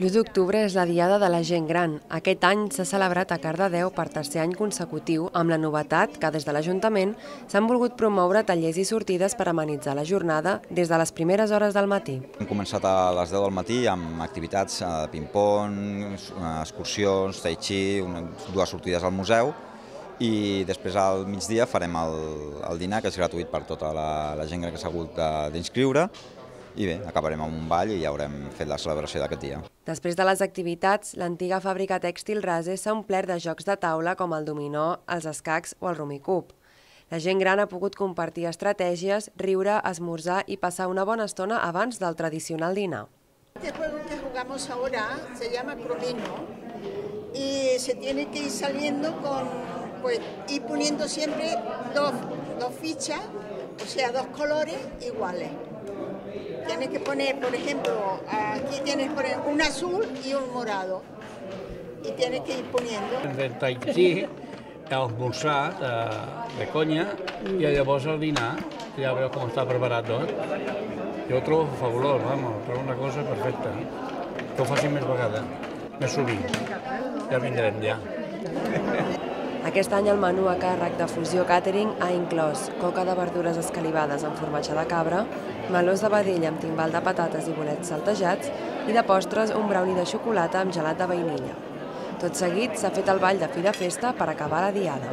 L'1 d'octubre és la Diada de la Gent Gran. Aquest any s'ha celebrat a Cardedeu per tercer any consecutiu amb la novetat que des de l'Ajuntament s'han volgut promoure tallers i sortides per amenitzar la jornada des de les primeres hores del matí. Hem començat a les 10 del matí amb activitats de ping-pong, excursions, tai chi, dues sortides al museu i després al migdia farem el, el dinar, que és gratuït per tota la, la gent que s'ha hagut d'inscriure i bé, acabarem amb un ball i ja haurem fet la celebració d'aquest dia. Després de les activitats, l'antiga fàbrica tèxtil Rase s'ha omplert de jocs de taula com el dominó, els escacs o el rumicub. La gent gran ha pogut compartir estratègies, riure, esmorzar i passar una bona estona abans del tradicional dinar. Este juego que jugamos ahora se llama Cromino y se tiene que ir saliendo con, pues, ir poniendo siempre dos, dos fichas, o sea, dos colores iguales. Tienes que poner, por ejemplo, aquí tienes que un azul y un morado. Y tienes que ir poniendo. Del tai chi, esmorzar de, de conya i llavors el dinar, ja veus com està preparat tot. Jo vamos, trobo una cosa perfecta. Que ho facin més vegades, més sovint. Ja vindrem, ja. Aquest any el menú a càrrec de Fusió Catering ha inclòs coca de verdures escalivades amb formatge de cabra, melós de vedella amb timbal de patates i bolets saltejats i de postres un brownie de xocolata amb gelat de vainilla. Tot seguit s'ha fet el ball de fi de festa per acabar la diada.